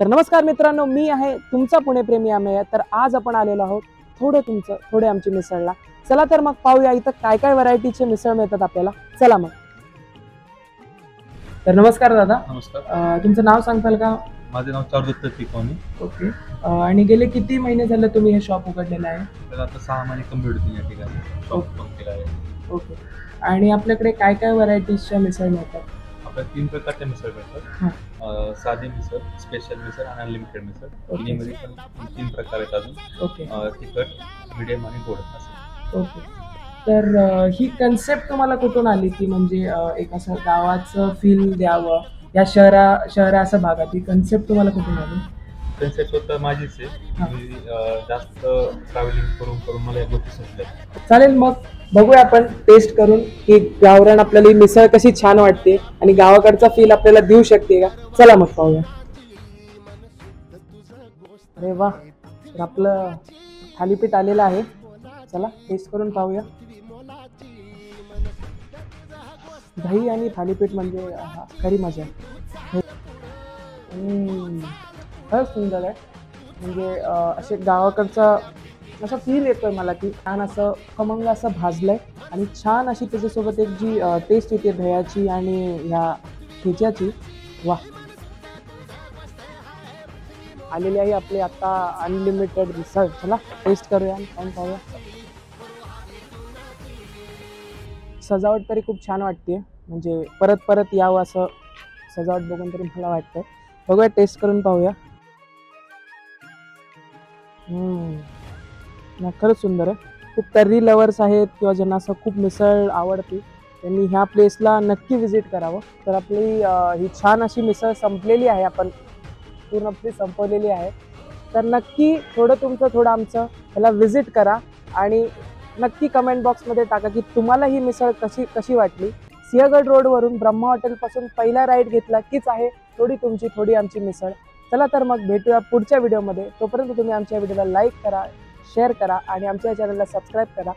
तर नमस्कार मित्रांनो मी आहे तुमचा पुणे प्रेमी अमेय तर आज आपण आलेलो आहोत थोडं तुमचं थोडे आमची मिसळला. चला तर मग पाहूया इथं काय काय व्हरायटीचे मिसळ मिळतात आपल्याला. चला मग. तर नमस्कार दादा. नमस्कार. अं, तुमचं नाव सांगताल का? माझे नाव चारुदत्त तिकोनी ओके. आणि गेले किती महिने झाले तुम्ही हे शॉप उघडलेलं आहे? तर आता सहा महिने कंप्लीट होतील या ठिकाणी. शॉप पण केलं आहे. ओके. आणि आपल्याकडे काय काय व्हरायटीजच्या मिसळ मिळतात? आपल्या तीन प्रकारच्या मिसळ. मिळतात साधी मिसळ स्पेशल मिसळ आणि अनलिमिटेड मिसळ. तिन्हीमध्ये पण तीन प्रकार आहेत अजून. तिखट मिडियम आणि गोड असं. ओके. तर ही कन्सेप्ट तुम्हाला कुठून आली की म्हणजे एक असं गावाचं फील द्यावं. या शहरा शहरा असं भागात ही कन्सेप्ट तुम्हाला कुठून आली? कन्सेप्ट स्वतः माझीच आहे. मी जास्त ट्रॅव्हलिंग करून करून मला या गोष्टी सुचल्या चालेल मग बघूया आपण टेस्ट करून की गावरान आपल्याला ही मिसळ कशी छान वाटते आणि गावाकडचा फील आपल्याला देऊ शकते का? चला मग पाहूया. अरे वा तर आपलं थालीपीठ आलेलं आहे. चला टेस्ट करून पाहूया. दही आणि थालीपीठ म्हणजे खरी मजा. खरंच सुंदर आहे म्हणजे असे गावाकडचा असा फील येतोय मला की छान असं खमंग असं भाजलंय आणि छान अशी त्याच्यासोबत एक जी टेस्ट येते दह्याची आणि ह्या ठेच्याची वा आलेली आहे आपली आता अनलिमिटेड रिसर्च चला टेस्ट करूया आणि पाहूया सजावट तरी खूप छान वाटते म्हणजे परत परत यावं असं सजावट बघून तरी मला वाटतंय. बघूया टेस्ट करून पाहूया. हम्म. ना खरंच सुंदर आहे. खूप तर्री लवर्स आहेत किंवा ज्यांना असं खूप मिसळ आवडते त्यांनी ह्या प्लेसला नक्की व्हिजिट करावं. तर आपली ही छान अशी मिसळ संपलेली आहे आपण. पूर्ण आपली संपवलेली आहे. तर नक्की थोडं तुमचं थोडं आमचं ह्याला व्हिजिट करा आणि नक्की कमेंट बॉक्समध्ये टाका की तुम्हाला ही मिसळ कशी कशी वाटली. सिंहगड रोडवरून ब्रह्मा हॉटेलपासून पहिला राईड घेतला कीच आहे थोडी तुमची थोडी आमची मिसळ. चला तर मग भेटूया पुढच्या व्हिडिओमध्ये. तोपर्यंत तुम्ही आमच्या व्हिडिओला लाईक करा शेअर करा आणि आमच्या चॅनलला सबस्क्राईब करा.